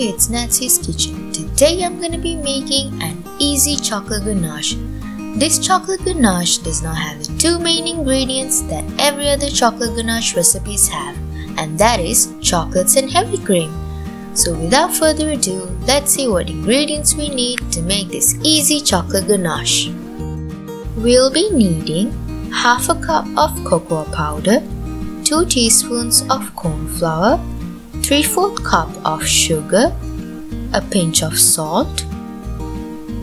It's Natzy's Kitchen. Today I'm gonna be making an easy chocolate ganache. This chocolate ganache does not have the two main ingredients that every other chocolate ganache recipes have, and that is chocolates and heavy cream. So without further ado, let's see what ingredients we need to make this easy chocolate ganache. We'll be needing half a cup of cocoa powder, 2 teaspoons of corn flour, 3 4 cup of sugar, a pinch of salt,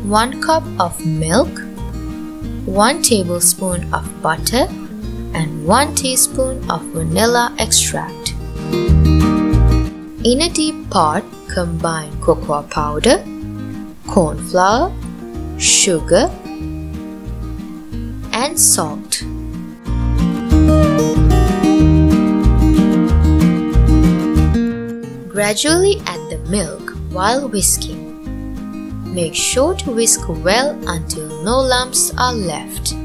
1 cup of milk, 1 tablespoon of butter, and 1 teaspoon of vanilla extract. In a deep pot, combine cocoa powder, corn flour, sugar, and salt. Gradually add the milk while whisking. Make sure to whisk well until no lumps are left.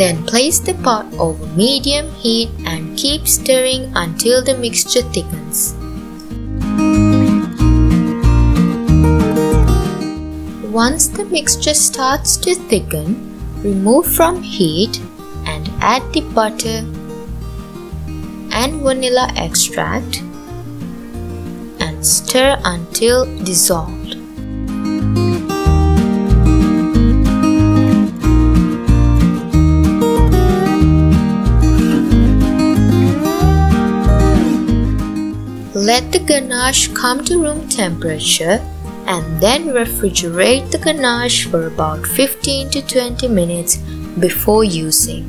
Then place the pot over medium heat and keep stirring until the mixture thickens. Once the mixture starts to thicken, remove from heat and add the butter and vanilla extract and stir until dissolved. Let the ganache come to room temperature and then refrigerate the ganache for about 15 to 20 minutes before using.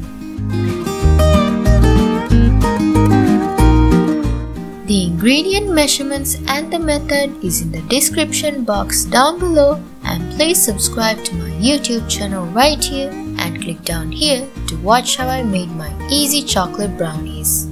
The ingredient measurements and the method is in the description box down below and please subscribe to my YouTube channel right here and click down here to watch how I made my easy chocolate brownie.